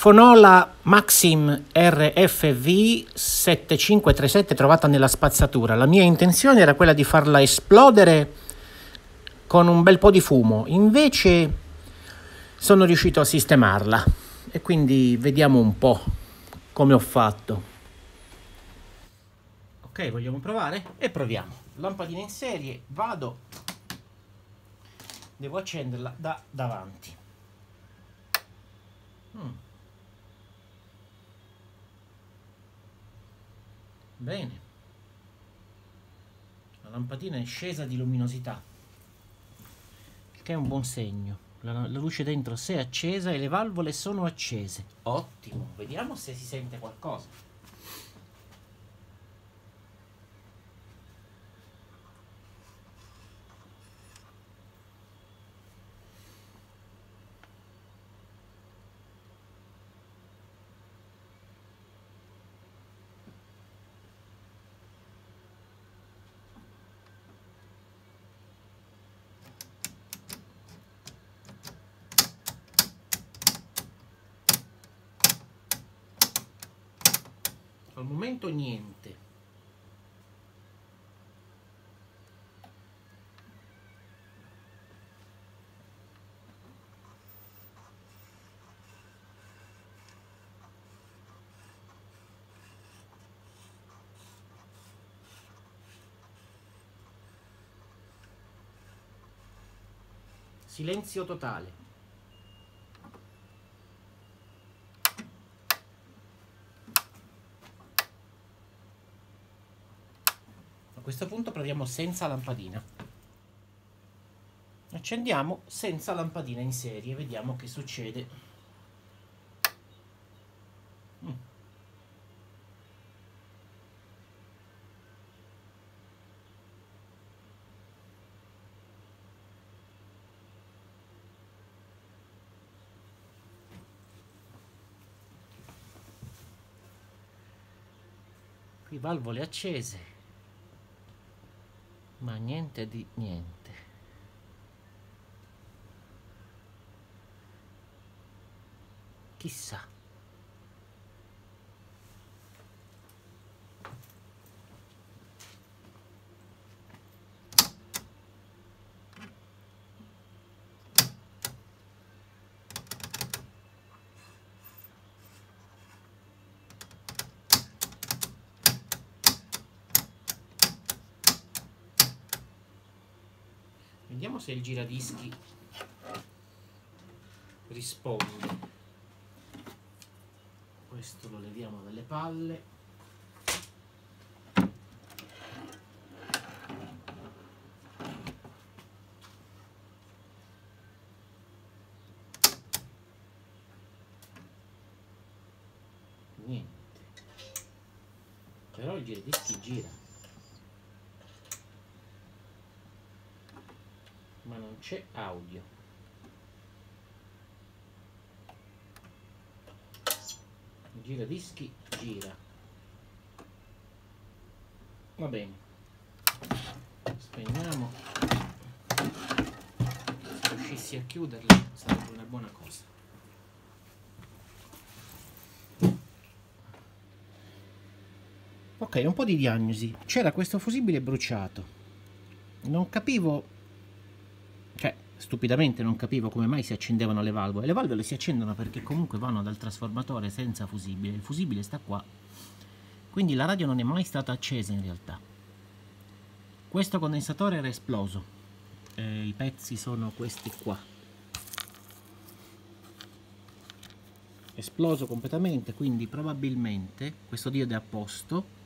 Fonola Maxim RFV 7537 trovata nella spazzatura. La mia intenzione era quella di farla esplodere con un bel po' di fumo, invece sono riuscito a sistemarla e quindi vediamo un po' come ho fatto. Ok, vogliamo provare? E proviamo. Lampadina in serie, vado, devo accenderla da davanti. Mm. Bene. La lampadina è scesa di luminosità, che è un buon segno. La, la, luce dentro si è accesa e le valvole sono accese. Ottimo, vediamo se si sente qualcosa. Al momento niente. Silenzio totale. Questo punto proviamo senza lampadina. Accendiamo senza lampadina in serie, vediamo che succede. Mm. Valvole accese niente di niente. Chissà Vediamo se il giradischi risponde. Questo lo leviamo dalle palle. Niente. Però il giradischi gira. C'è audio. Gira dischi gira. Va bene. Spegniamo. Se riuscissi a chiuderla sarebbe una buona cosa. Ok un po' di diagnosi. C'era questo fusibile bruciato. Non capivo stupidamente non capivo come mai si accendevano le valvole. Le valvole si accendono perché comunque vanno dal trasformatore senza fusibile. Il fusibile sta qua. Quindi la radio non è mai stata accesa in realtà. Questo condensatore era esploso. Eh, I pezzi sono questi qua. Esploso completamente, quindi probabilmente questo diodo è a posto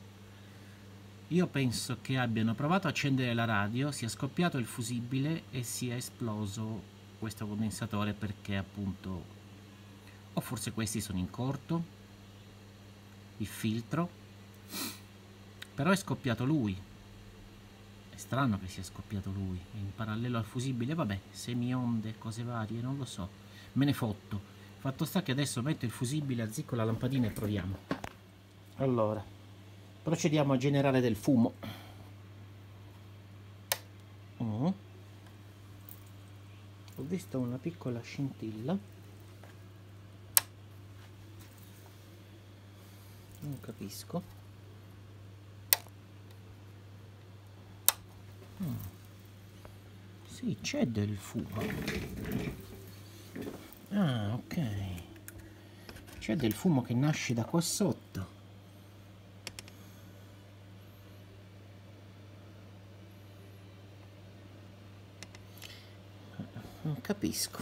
io penso che abbiano provato a accendere la radio, sia scoppiato il fusibile e sia esploso questo condensatore perché appunto o forse questi sono in corto il filtro però è scoppiato lui. È strano che sia scoppiato lui. In parallelo al fusibile vabbè semionde cose varie non lo so. Me ne fotto. Fatto sta che adesso metto il fusibile azzicco la lampadina e proviamo. Allora procediamo a generare del fumo. Mm. ho visto una piccola scintilla. Non capisco. Mm. sì c'è del fumo. Ah ok. C'è del fumo che nasce da qua sotto capisco.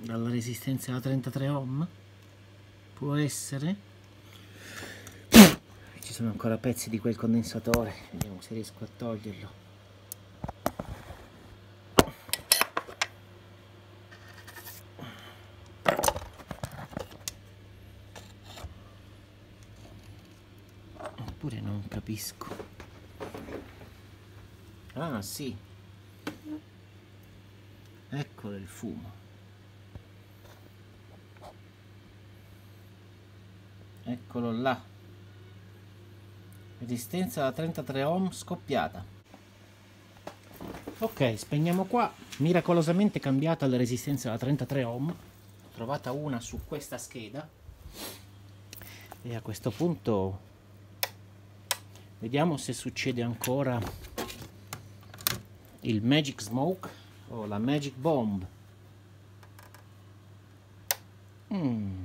Dalla resistenza a 33 ohm? Può essere? Ci sono ancora pezzi di quel condensatore vediamo se riesco a toglierlo. Oppure non capisco ah sì. Eccolo il fumo. Eccolo là. Resistenza da 33 ohm scoppiata. Ok spegniamo qua. Miracolosamente cambiata la resistenza da 33 ohm. Trovata una su questa scheda. E a questo punto vediamo se succede ancora il magic smoke o la magic bomb. Mm.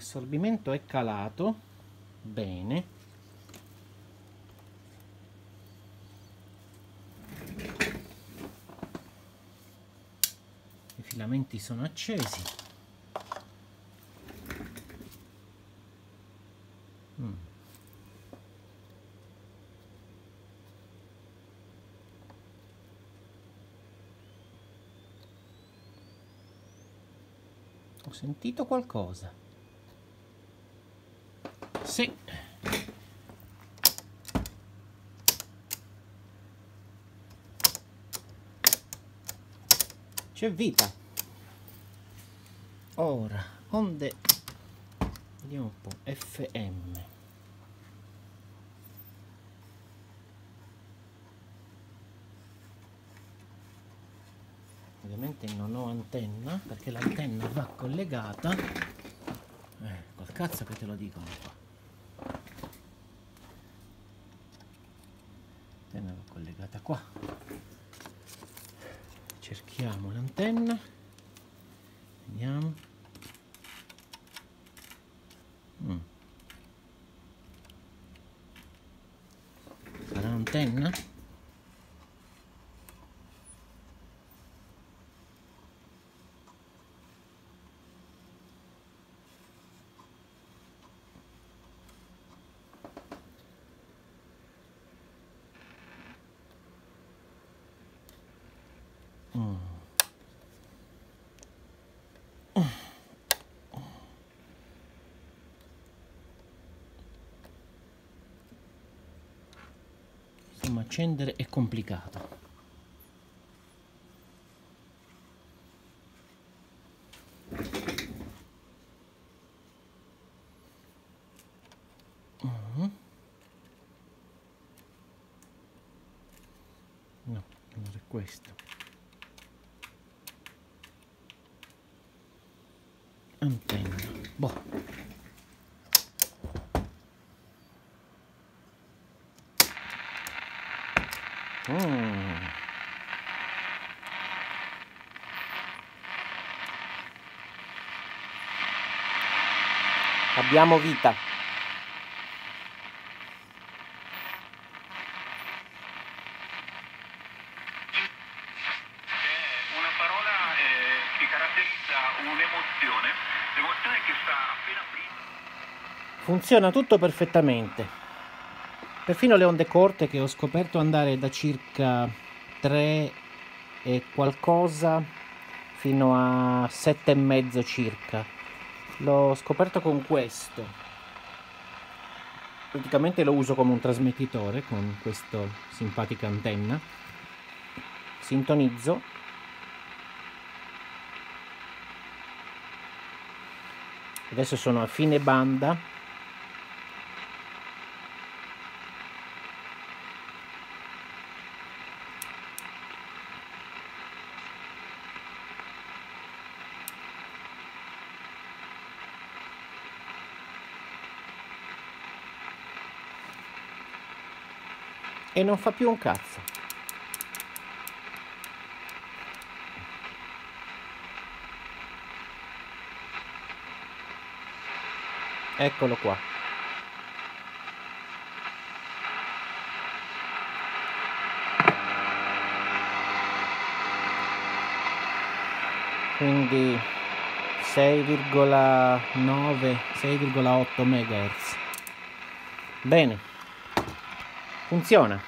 l'assorbimento è calato. Bene. I filamenti sono accesi sentito qualcosa sì. C'è vita. Ora, onde... Vediamo un po'. FM. Ovviamente non ho antenna perché l'antenna va collegata. Eh, col cazzo che te lo dicono qua. collegata qua cerchiamo l'antenna vediamo mm. sarà antenna insomma accendere è complicato. -huh. no non è questo. Antenna. Boh Mm. Abbiamo vita. Una parola eh, che caratterizza un'emozione, l'emozione che sta appena prima. Funziona tutto perfettamente. Perfino le onde corte che ho scoperto andare da circa 3 e qualcosa fino a 7 e mezzo circa. L'ho scoperto con questo. Praticamente lo uso come un trasmettitore con questa simpatica antenna. Sintonizzo adesso sono a fine banda e non fa più un cazzo. Eccolo qua. Quindi 6,9 6,8 MHz. Bene. Funziona.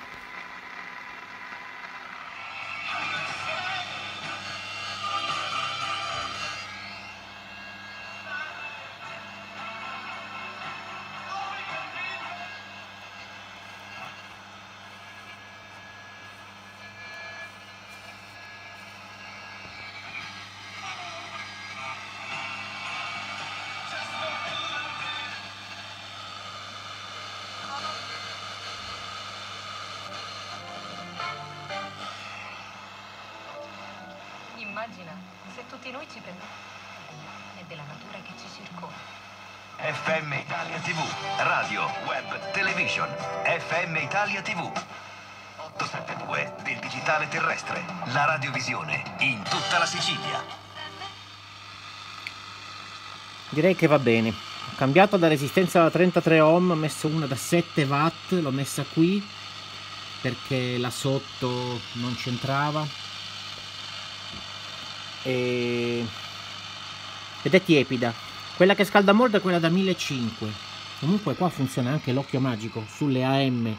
In tutta la Sicilia. Direi che va bene. Ho cambiato la resistenza da 33 ohm, ho messo una da 7 watt, l'ho messa qui perché là sotto non c'entrava. E... Ed è tiepida. Quella che scalda molto è quella da 1500. Comunque qua funziona anche l'occhio magico sulle AM.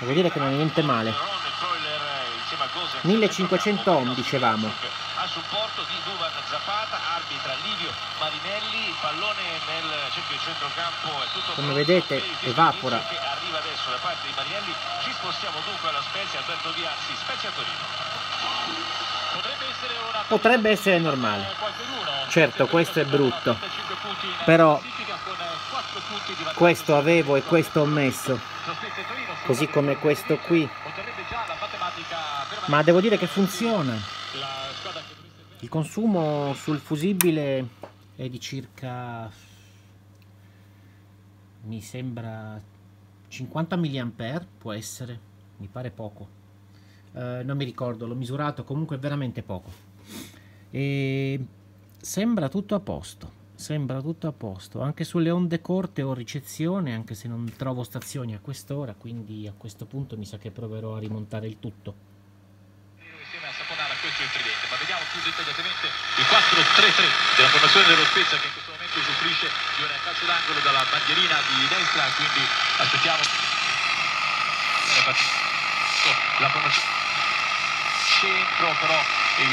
Devo dire che non è niente male. 1500 ohm dicevamo. A supporto di Duvan Zapata, arbitra Livio Marinelli, pallone nel cerchio di centrocampo è tutto Come vedete, per evapora. che arriva adesso da parte di Marinelli. Ci spostiamo dunque alla Spezia, Alberto Viazzi, Spezia Torino. Potrebbe essere una Potrebbe essere normale. Certo, questo è brutto. 35 punti in Però classifica con 4 punti di vantaggio. questo avevo e questo ho messo. Così come questo qui. Ma devo dire che funziona. Il consumo sul fusibile è di circa mi sembra 50 mAh può essere, mi pare poco. Eh, non mi ricordo, l'ho misurato, comunque veramente poco. E sembra tutto a posto. Sembra tutto a posto. Anche sulle onde corte ho ricezione, anche se non trovo stazioni a quest'ora, quindi a questo punto mi sa che proverò a rimontare il tutto. insieme a Saponara questo è il tridente ma vediamo più dettagliatamente il 4-3-3 della formazione dello Spezia che in questo momento usufruisce di un calcio d'angolo dalla bandierina di destra quindi aspettiamo la formazione centro però il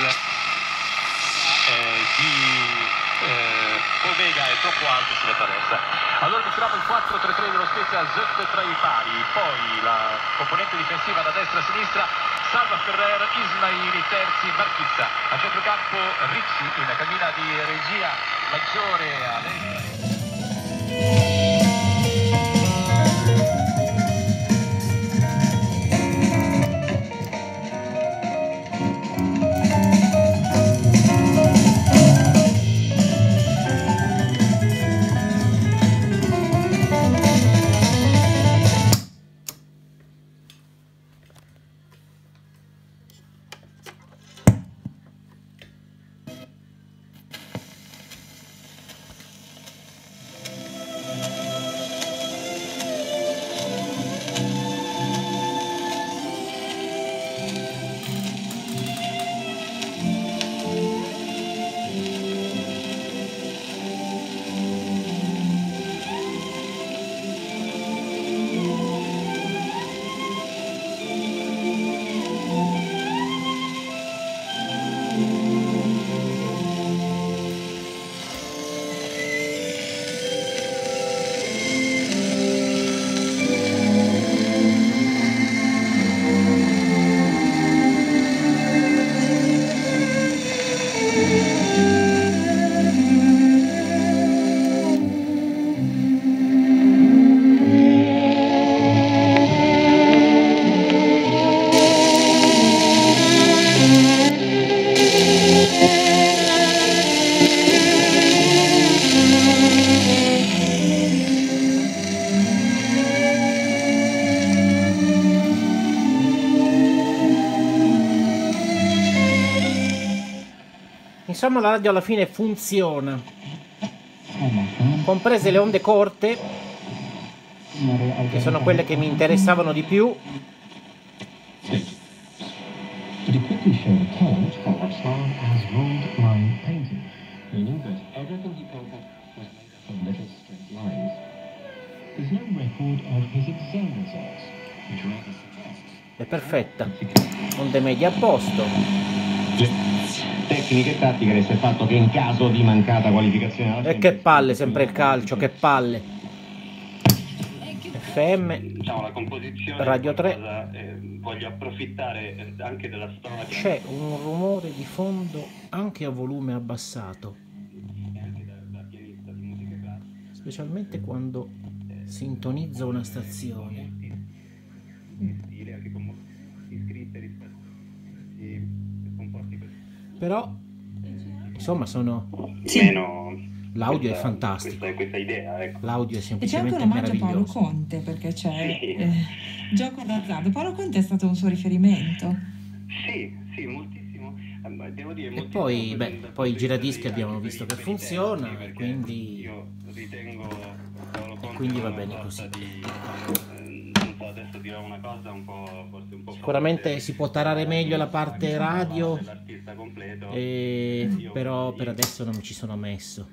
eh, di eh, Povega è troppo alto sulla palestra allora misuriamo il 4-3-3 dello Spezia Zep tra i pari. Poi la componente difensiva da destra a sinistra Salva Ferrer, Ismaili, Terzi, Marchizza. A centrocampo Ricci in cabina di regia maggiore a destra radio alla fine funziona. Comprese le onde corte, che sono quelle che mi interessavano di più. È perfetta. Onde medie a posto. Tecnica e tattica resta il fatto che in caso di mancata qualificazione E che palle, sempre il calcio, che palle. FM, diciamo la composizione Radio è 3. qualcosa, eh, voglio approfittare eh, anche della storia c'è un rumore di fondo anche a volume abbassato, specialmente quando sintonizza una stazione. Però, insomma, sono... meno L'audio è questa- fantastico. questa, questa idea ecco L'audio è E c'è anche un semplicemente omaggio a Paolo meraviglioso. Conte perché c'è Sì. eh, gioco d'azzardo. Paolo Conte è stato un suo riferimento. sì sì moltissimo Eh, devo dire E moltissimo poi, per- beh, poi di giradischi abbiamo visto per che i funziona, quindi- io ritengo Paolo Conte quindi va bene così. di- adesso dirò una cosa un po' forse un po' Sicuramente forte. si può tarare meglio la parte radio, completo e- però per adesso non ci sono messo.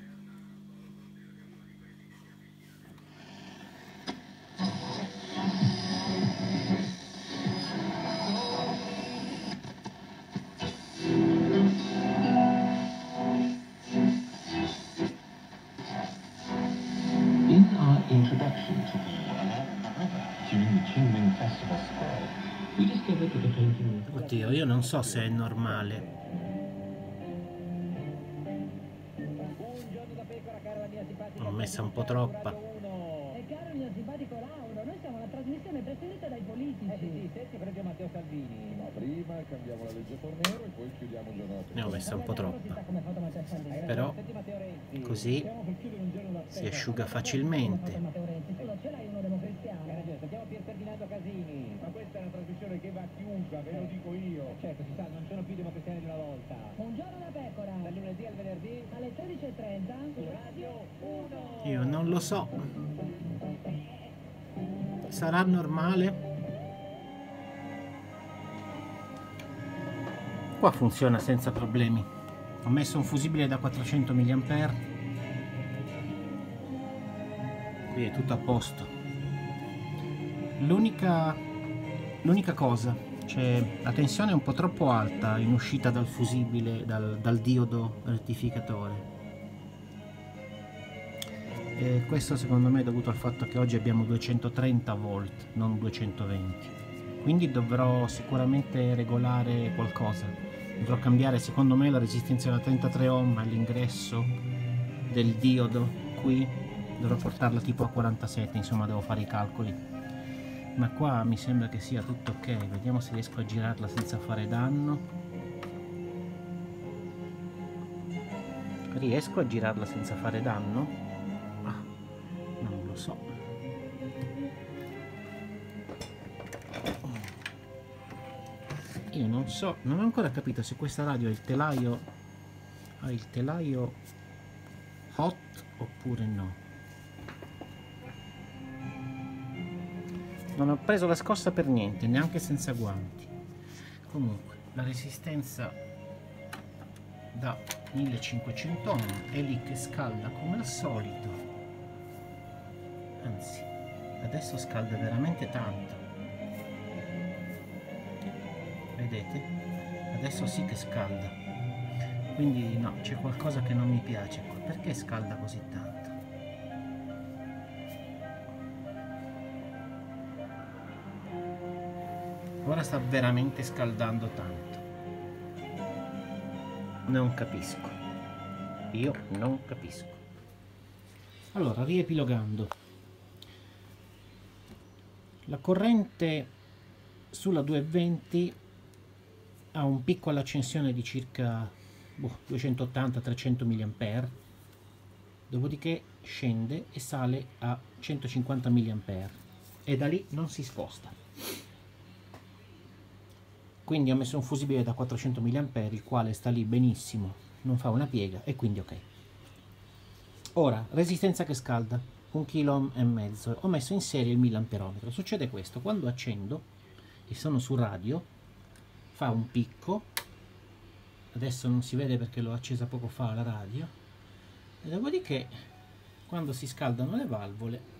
Oddio, io non so se è normale. L'ho messa un po' troppa. E caro il mio simpatico Lauro, noi siamo la trasmissione preferita dai politici. Eh sì, sì, senti esempio Matteo Salvini. Ma prima cambiamo la legge Fornero e poi chiudiamo il giorno Ne ho messa un po' troppa. Però così si asciuga facilmente. Matteo Renzi, tu non ce l'hai uno democristiano. Hai ragione, sentiamo Pier Ferdinando Casini. Questa è una trasmissione che va chiusa, ve lo dico io. Certo, si sa, non sono più democristiani di una volta. Un giorno da pecora. Dal lunedì al venerdì. Alle 16.30. Su Radio 1. Io non lo so. Sarà normale? Qua funziona senza problemi. Ho messo un fusibile da 400 mA. Qui è tutto a posto. L'unica l'unica cosa, cioè la tensione è un po' troppo alta in uscita dal fusibile, dal, dal diodo rettificatore. E questo secondo me è dovuto al fatto che oggi abbiamo 230 volt, non 220. Quindi dovrò sicuramente regolare qualcosa. Dovrò cambiare secondo me la resistenza da 33 ohm all'ingresso del diodo qui. Dovrò portarla tipo a 47, insomma devo fare i calcoli. Ma qua mi sembra che sia tutto ok. Vediamo se riesco a girarla senza fare danno. Riesco a girarla senza fare danno? Ah, non lo so. Io non so, non ho ancora capito se questa radio ha il telaio ha il telaio hot oppure no. Non ho preso la scossa per niente, neanche senza guanti. Comunque, la resistenza da 1500 ohm è lì che scalda come al solito. Anzi, adesso scalda veramente tanto. Vedete? Adesso sì che scalda. Quindi no, c'è qualcosa che non mi piace qua. Perché scalda così tanto? Ora sta veramente scaldando tanto. Non capisco. Io non capisco. Allora, riepilogando. La corrente sulla 220 ha un picco all'accensione di circa boh, 280-300 mA, dopodiché scende e sale a 150 mA e da lì non si sposta. Quindi ho messo un fusibile da 400 mA, il quale sta lì benissimo. non fa una piega e quindi ok. Ora, resistenza che scalda, un chilo e mezzo. Ho messo in serie il milliamperometro. Succede questo, quando accendo e sono su radio, fa un picco, adesso non si vede perché l'ho accesa poco fa la radio, e dopodiché quando si scaldano le valvole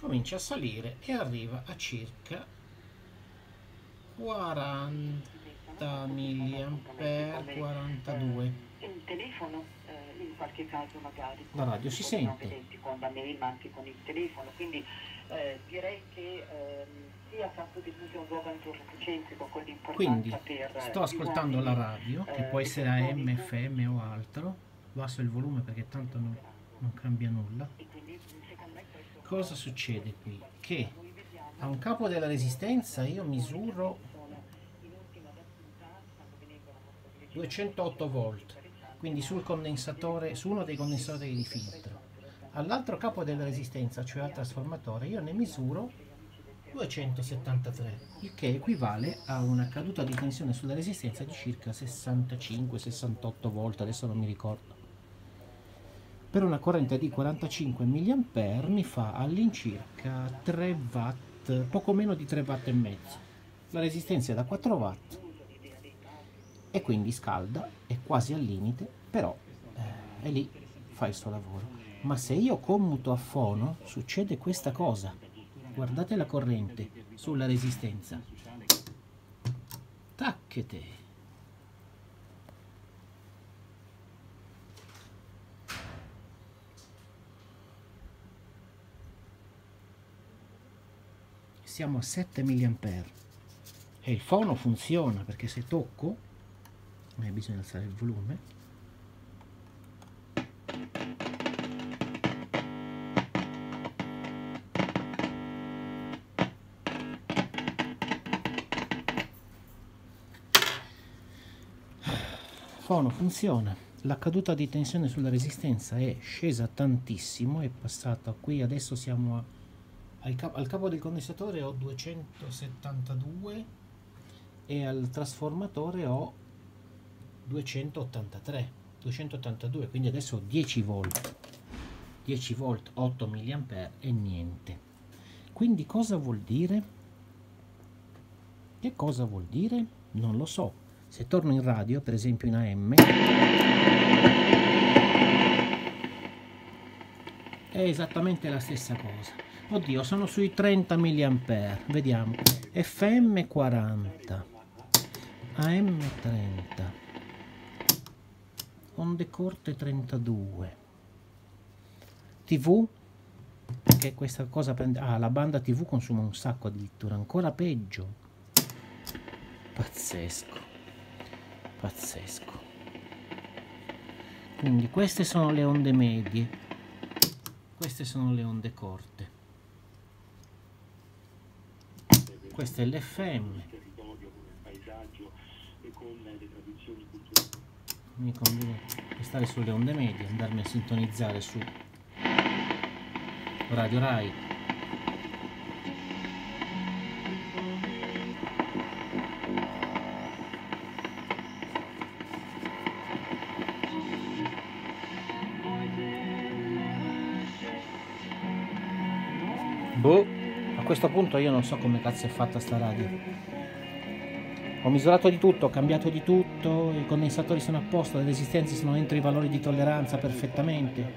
comincia a salire e arriva a circa 40 milliampere 42 il telefono eh, in qualche caso magari la radio si sente. con la mail ma anche con il telefono. Quindi eh, direi che ehm, sia Campo di Luce un luogo sufficiente con quell'importanza quindi per sto ascoltando la radio che può essere AM, FM o altro. Basso il volume perché tanto non, non cambia nulla. Cosa succede qui? Che a un capo della resistenza io misuro 208 volt, quindi sul condensatore, su uno dei condensatori di filtro. All'altro capo della resistenza, cioè al trasformatore, io ne misuro 273, il che equivale a una caduta di tensione sulla resistenza di circa 65-68 volt, adesso non mi ricordo per una corrente di 45 mA mi fa all'incirca 3 watt, poco meno di 3 watt e mezzo. La resistenza è da 4 watt e quindi scalda, è quasi al limite, però eh, è lì, fa il suo lavoro. Ma se io commuto a fono succede questa cosa. Guardate la corrente sulla resistenza. Tacchete! siamo a 7 mA e il fono funziona perché se tocco eh, bisogna alzare il volume. Fono funziona. La caduta di tensione sulla resistenza è scesa tantissimo è passata qui adesso siamo a al, cap al capo del condensatore ho 272 e al trasformatore ho 283 282 quindi adesso ho 10 volt. 10 volt 8 mA e niente. Quindi cosa vuol dire? Che cosa vuol dire? Non lo so. Se torno in radio per esempio in AM è esattamente la stessa cosa. Oddio sono sui 30 mA vediamo. FM 40 AM 30 onde corte 32 TV che questa cosa prende ah la banda TV consuma un sacco addirittura ancora peggio. Pazzesco pazzesco. Quindi queste sono le onde medie queste sono le onde corte. Questo è l'FM mi conviene stare sulle onde medie andarmi a sintonizzare su Radio Rai boh questo punto io non so come cazzo è fatta sta radio. Ho misurato di tutto, ho cambiato di tutto, i condensatori sono a posto, le resistenze sono entro i valori di tolleranza perfettamente.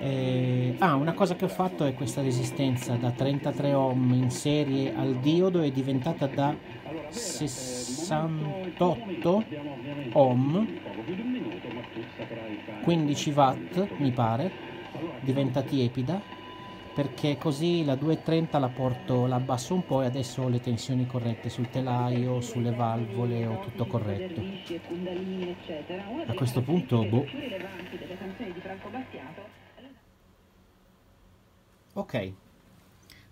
E... Ah, una cosa che ho fatto è questa resistenza da 33 ohm in serie al diodo è diventata da 68 ohm, 15 watt mi pare, diventa tiepida perché così la 230 la porto, la abbasso un po' e adesso ho le tensioni corrette sul telaio, sulle valvole, ho tutto corretto. A questo punto, boh. Ok,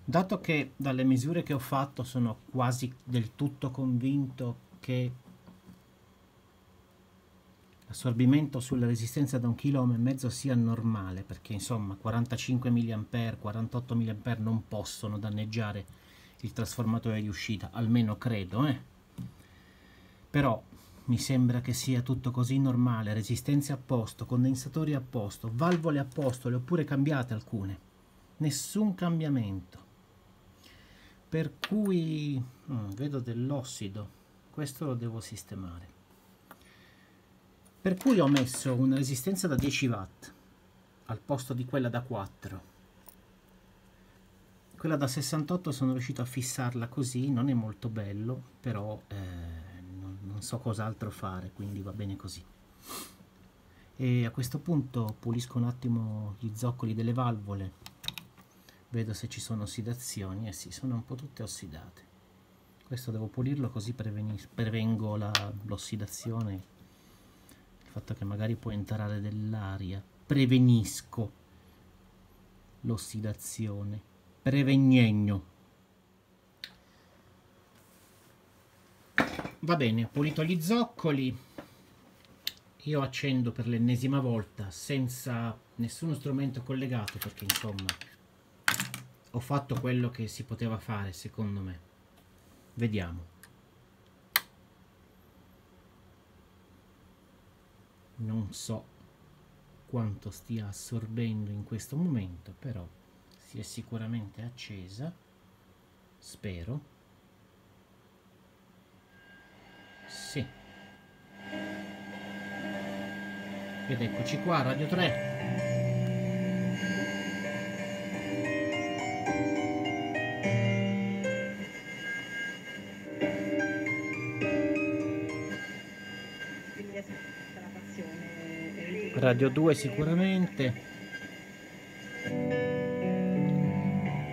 dato che dalle misure che ho fatto sono quasi del tutto convinto che l'assorbimento sulla resistenza da un kg e mezzo sia normale perché insomma 45 mA 48 mA non possono danneggiare il trasformatore di uscita almeno credo eh? però mi sembra che sia tutto così normale, resistenze a posto, condensatori a posto, valvole a posto, le ho pure cambiate alcune. Nessun cambiamento. Per cui mm, vedo dell'ossido, questo lo devo sistemare. Per cui ho messo una resistenza da 10 watt al posto di quella da 4. Quella da 68 sono riuscito a fissarla così, non è molto bello, però eh, non, non so cos'altro fare, quindi va bene così. E a questo punto pulisco un attimo gli zoccoli delle valvole, vedo se ci sono ossidazioni, e eh sì, sono un po' tutte ossidate. Questo devo pulirlo così prevengo l'ossidazione, fatto che magari può entrare dell'aria. Prevenisco l'ossidazione. Prevegnegno. Va bene, ho pulito gli zoccoli. Io accendo per l'ennesima volta senza nessuno strumento collegato perché insomma ho fatto quello che si poteva fare secondo me. Vediamo. Non so quanto stia assorbendo in questo momento, però si è sicuramente accesa. Spero. Sì. Ed eccoci qua, Radio 3. Radio 2 sicuramente.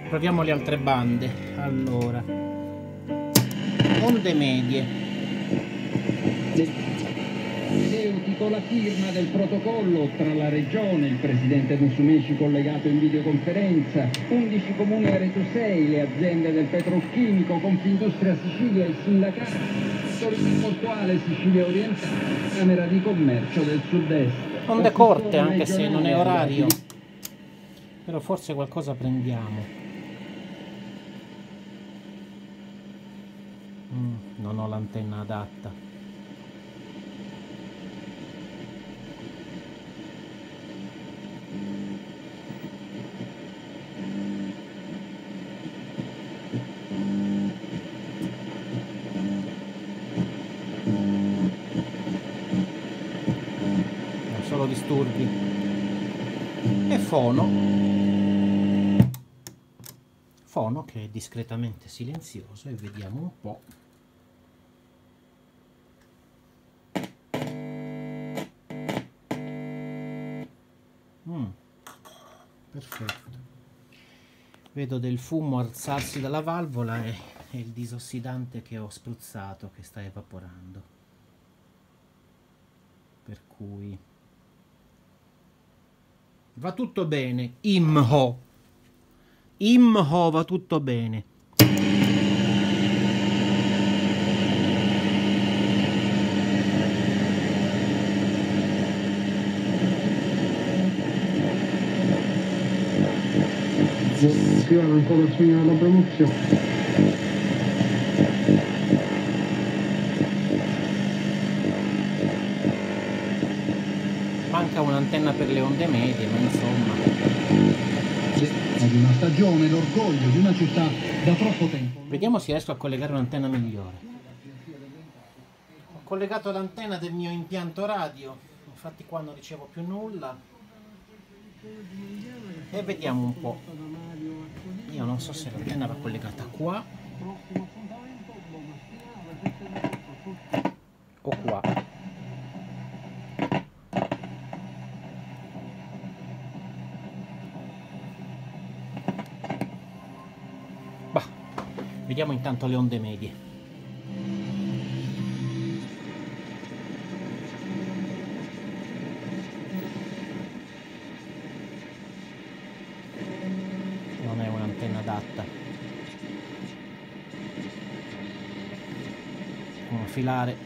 Proviamo le altre bande. Allora. Onde medie. Con la firma del protocollo tra la regione, il presidente Musumeci collegato in videoconferenza, 11 comuni a Reto 6, le aziende del petrolchimico, Confindustria Sicilia, il sindacato, il portuale Sicilia Orientale, Camera di Commercio del Sud-Est onde corte anche se non è orario. Però forse qualcosa prendiamo. Mm, non ho l'antenna adatta disturbi e fono. Fono che è discretamente silenzioso e vediamo un po' mm, perfetto. Vedo del fumo alzarsi dalla valvola e, e il disossidante che ho spruzzato che sta evaporando. Per cui Va tutto bene. Imho. Imho va tutto bene. Scrivono ancora su la promozione. Un'antenna per le onde medie, ma insomma. Di una stagione, l'orgoglio di una città da troppo tempo. Vediamo se riesco a collegare un'antenna migliore. Ho collegato l'antenna del mio impianto radio, infatti qua non ricevo più nulla. E vediamo un po'. Io non so se l'antenna va collegata qua o qua. Vediamo intanto le onde medie. Non è un'antenna adatta. Come filare.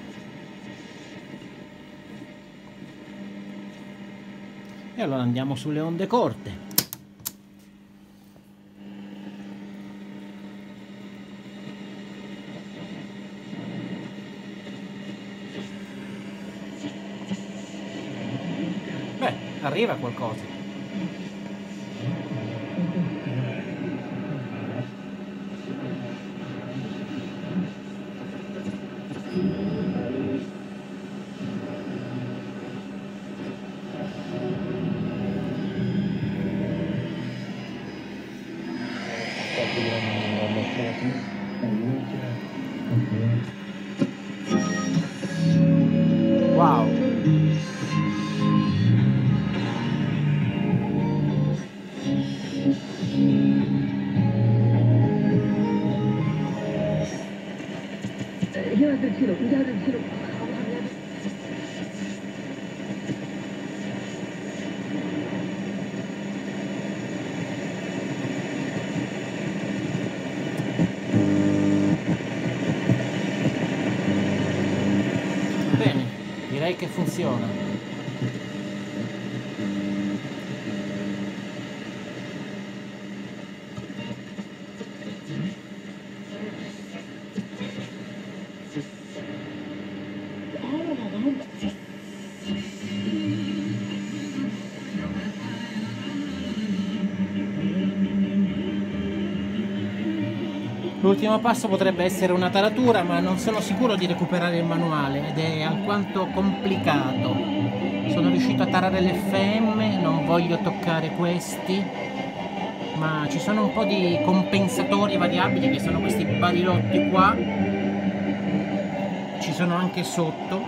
E allora andiamo sulle onde corte. Arriva qualcosa. L'ultimo passo potrebbe essere una taratura, ma non sono sicuro di recuperare il manuale ed è alquanto complicato. Sono riuscito a tarare l'FM, non voglio toccare questi, ma ci sono un po' di compensatori variabili che sono questi barilotti qua. Ci sono anche sotto,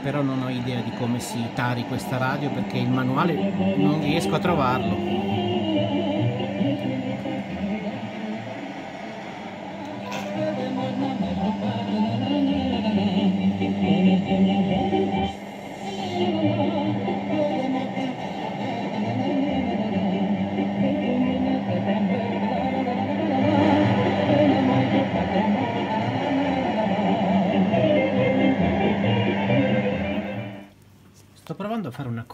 però non ho idea di come si tari questa radio perché il manuale non riesco a trovarlo.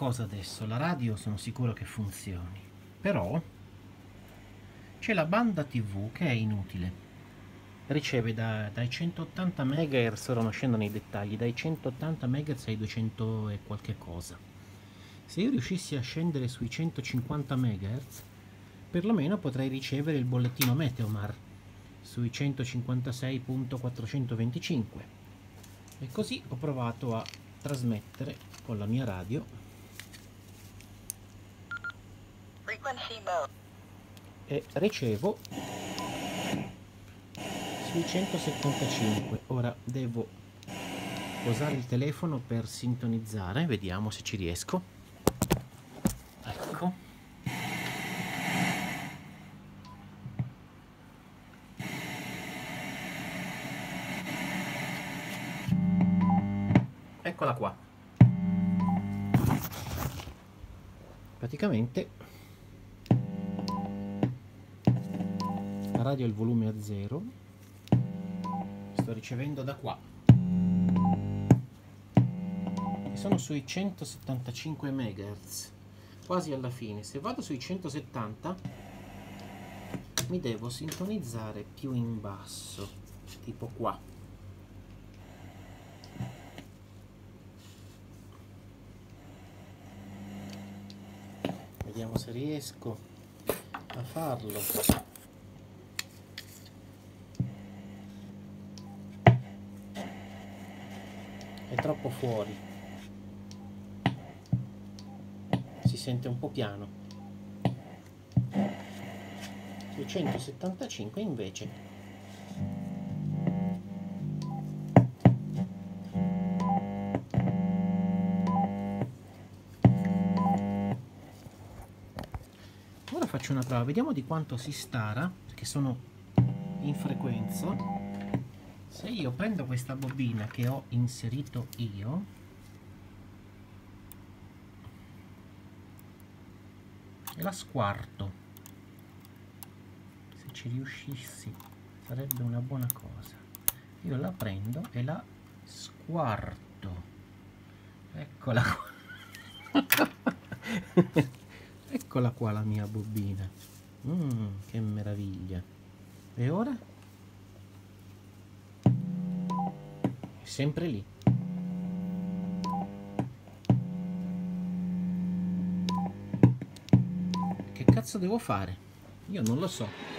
Cosa adesso, la radio sono sicuro che funzioni, però c'è la banda TV che è inutile. Riceve da- dai 180 MHz, ora non scendo nei dettagli, dai 180 MHz ai 200 e qualche cosa. Se io riuscissi a scendere sui 150 MHz, perlomeno potrei ricevere il bollettino Meteomar sui 156.425 e così ho provato a trasmettere con la mia radio e ricevo sui 175 ora devo posare il telefono per sintonizzare. Vediamo se ci riesco. Ecco. Eccola qua. Praticamente radio il volume a zero. Sto ricevendo da qua. E sono sui 175 MHz quasi alla fine. Se vado sui 170 mi devo sintonizzare più in basso tipo qua. Vediamo se riesco a farlo troppo fuori. Si sente un po' piano. Su 175 invece. Ora faccio una prova vediamo di quanto si stara perché sono in frequenza se io prendo questa bobina che ho inserito io e la squarto. Se ci riuscissi sarebbe una buona cosa. Io la prendo e la squarto. Eccola qua. Eccola qua la mia bobina. Mm, che meraviglia. E ora sempre lì. Che cazzo devo fare? Io non lo so.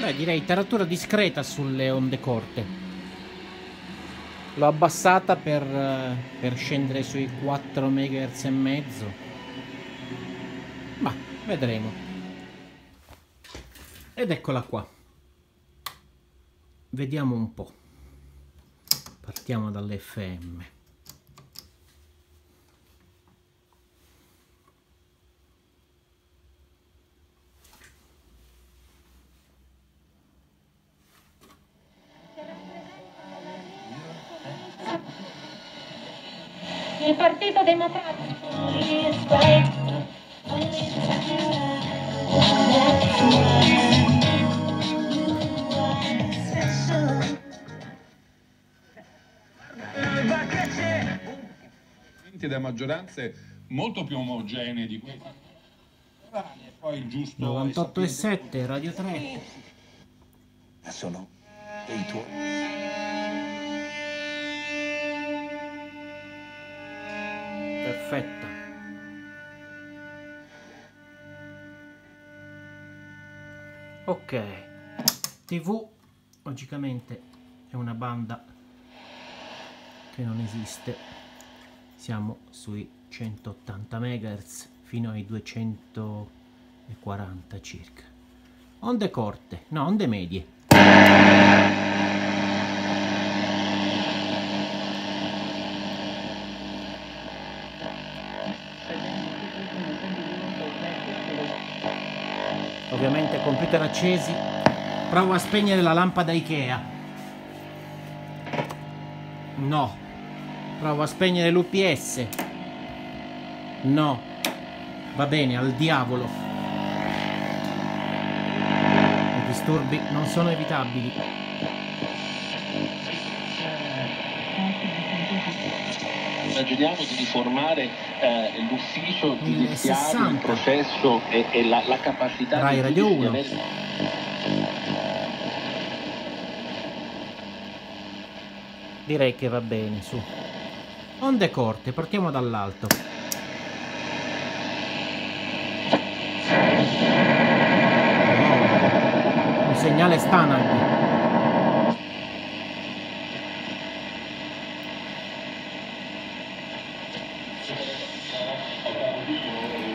Beh, direi taratura discreta sulle onde corte. L'ho abbassata per, eh, per scendere sui 4 MHz e mezzo. Ma vedremo. Ed eccola qua. Vediamo un po'. Partiamo dall'FM. Il Partito Democratico. da maggioranze molto più omogenee di quelle poi il giusto 98 e 7, Radio 3. Sono dei tuoi. Perfetta. Ok. TV logicamente è una banda che non esiste. Siamo sui 180 MHz fino ai 240 circa. Onde corte, no, onde medie. Ovviamente computer accesi. Provo a spegnere la lampada Ikea. No. Provo a spegnere l'UPS. No. Va bene, al diavolo. I disturbi non sono evitabili. Immaginiamo di riformare eh, l'ufficio giudiziario, il 1060. processo e, e la, la capacità Rai di Radio di 1. avere Direi che va bene, su. Onde corte, partiamo dall'alto. Un segnale Stanag.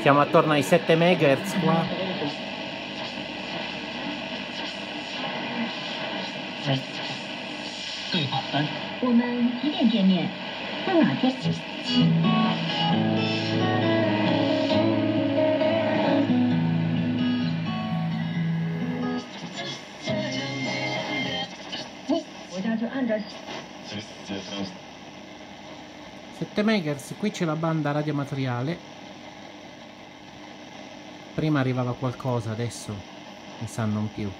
Siamo attorno ai 7 MHz qua. Sette MHz, qui c'è la banda radioamatoriale. Prima arrivava qualcosa, adesso mi sa non più.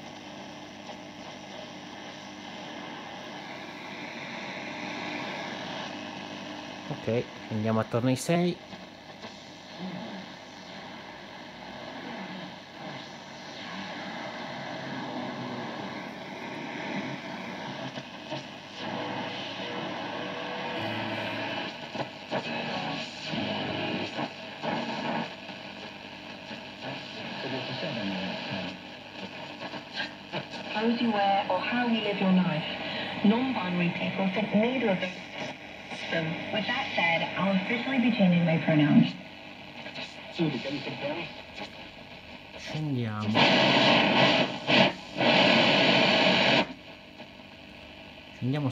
Ok, andiamo attorno ai 6.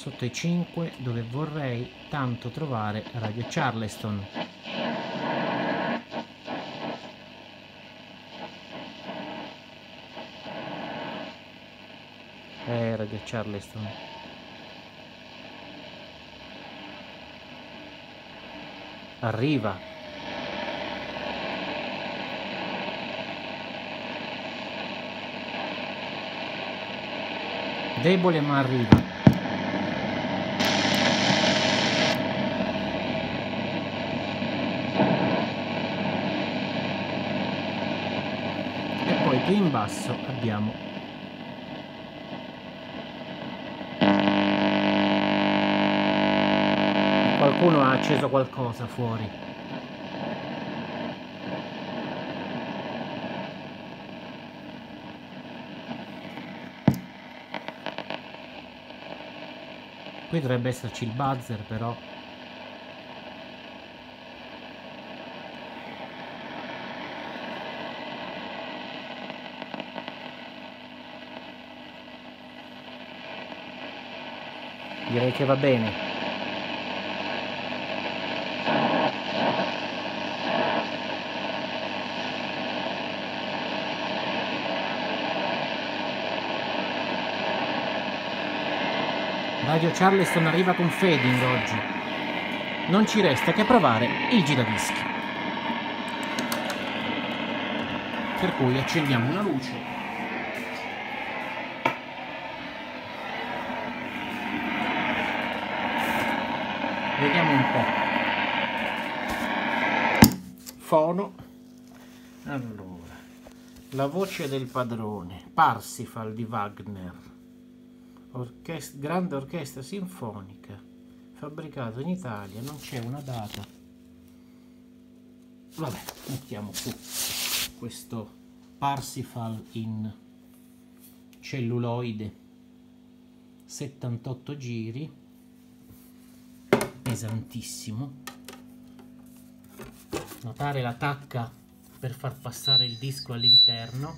Sotto i 5 dove vorrei tanto trovare Radio Charleston. Eh, Radio Charleston. Arriva. Debole ma arriva. E in basso abbiamo Qualcuno ha acceso qualcosa fuori. Qui dovrebbe esserci il buzzer però. Direi che va bene. Radio Charleston arriva con Fading oggi. Non ci resta che provare il giradischi. Per cui accendiamo una luce. Vediamo un po'. Fono. Allora, la voce del padrone, Parsifal di Wagner orchestra, grande orchestra sinfonica fabbricato in Italia non c'è una data vabbè mettiamo su questo Parsifal in celluloide 78 giri pesantissimo notare la tacca per far passare il disco all'interno.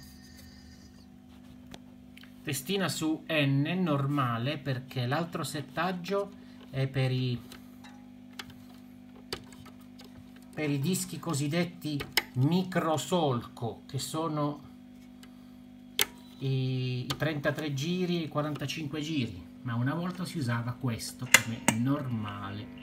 Testina su N normale perché l'altro settaggio è per i per i dischi cosiddetti microsolco che sono i 33 giri e i 45 giri. Ma una volta si usava questo come normale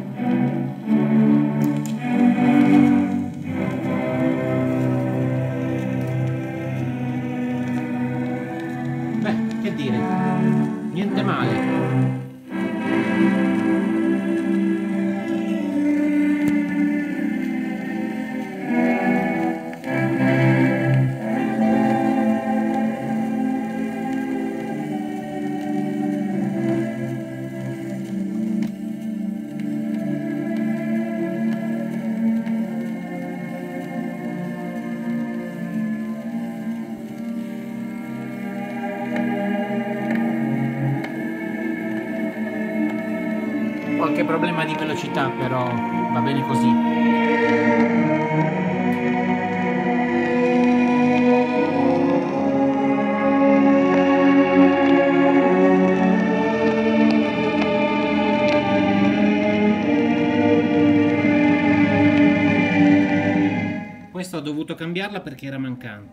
perché era mancante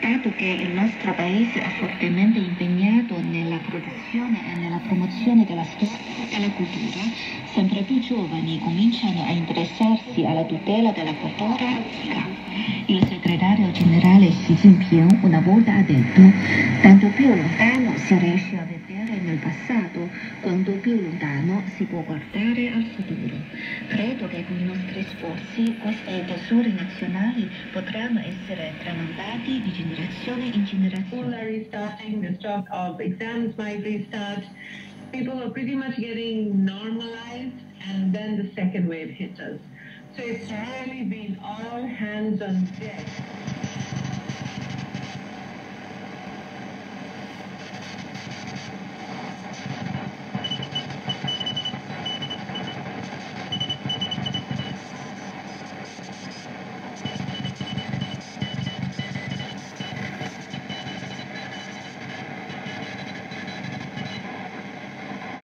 Dato che il nostro paese è fortemente impegnato nella produzione e nella promozione della storia e della cultura, sempre più giovani cominciano a interessarsi alla tutela della cultura. Il segretario generale Xi Jinping una volta ha detto, tanto più lontano si riesce a vedere nel passato, quanto più lontano si può guardare al futuro. Credo che con i nostri sforzi questi tesori nazionali potranno essere tramandati di generazione in generazione. School are restarting, the stock of exams might restart. People are pretty much getting normalized, and then the second wave hit us. So it's really been all hands on deck.